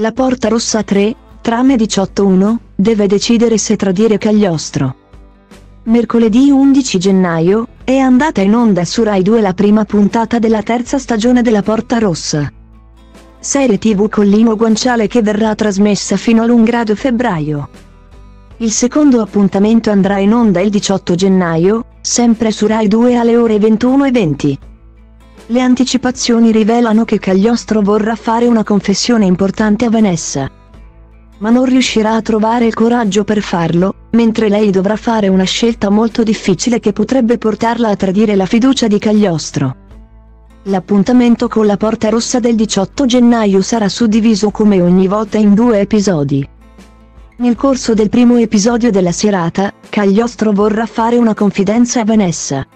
La Porta Rossa 3, trame 18-1, deve decidere se tradire Cagliostro. Mercoledì 11 gennaio, è andata in onda su Rai 2 la prima puntata della terza stagione della Porta Rossa. Serie tv con Lino Guanciale che verrà trasmessa fino all'1 grado febbraio. Il secondo appuntamento andrà in onda il 18 gennaio, sempre su Rai 2 alle ore 21.20. Le anticipazioni rivelano che Cagliostro vorrà fare una confessione importante a Vanessa. Ma non riuscirà a trovare il coraggio per farlo, mentre lei dovrà fare una scelta molto difficile che potrebbe portarla a tradire la fiducia di Cagliostro. L'appuntamento con la Porta Rossa del 18 gennaio sarà suddiviso come ogni volta in due episodi. Nel corso del primo episodio della serata, Cagliostro vorrà fare una confidenza a Vanessa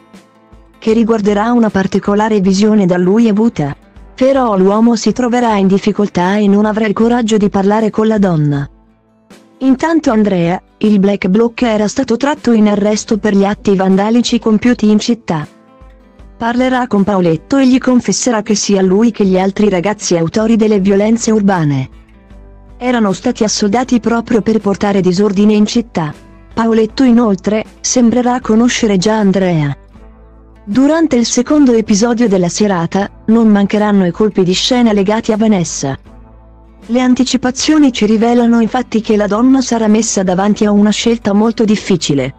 che riguarderà una particolare visione da lui avuta. Però l'uomo si troverà in difficoltà e non avrà il coraggio di parlare con la donna. Intanto Andrea, il black bloc era stato tratto in arresto per gli atti vandalici compiuti in città. Parlerà con Paoletto e gli confesserà che sia lui che gli altri ragazzi autori delle violenze urbane erano stati assodati proprio per portare disordine in città. Paoletto inoltre, sembrerà conoscere già Andrea. Durante il secondo episodio della serata, non mancheranno i colpi di scena legati a Vanessa. Le anticipazioni ci rivelano infatti che la donna sarà messa davanti a una scelta molto difficile.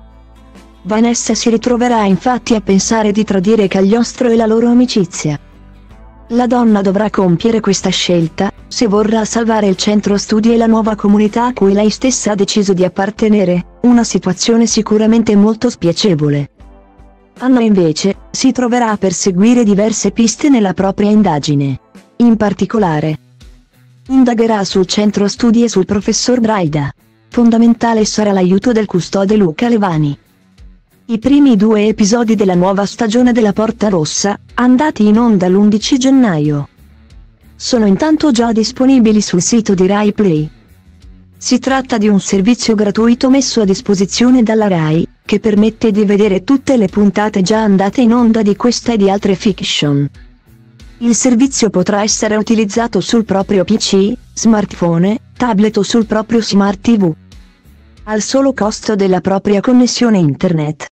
Vanessa si ritroverà infatti a pensare di tradire Cagliostro e la loro amicizia. La donna dovrà compiere questa scelta, se vorrà salvare il centro studi e la nuova comunità a cui lei stessa ha deciso di appartenere, una situazione sicuramente molto spiacevole. Anna invece, si troverà a perseguire diverse piste nella propria indagine. In particolare, indagherà sul centro studi e sul professor Braida. Fondamentale sarà l'aiuto del custode Luca Levani. I primi due episodi della nuova stagione della Porta Rossa, andati in onda l'11 gennaio, sono intanto già disponibili sul sito di Rai Play. Si tratta di un servizio gratuito messo a disposizione dalla RAI, che permette di vedere tutte le puntate già andate in onda di questa e di altre fiction. Il servizio potrà essere utilizzato sul proprio PC, smartphone, tablet o sul proprio smart TV. Al solo costo della propria connessione internet.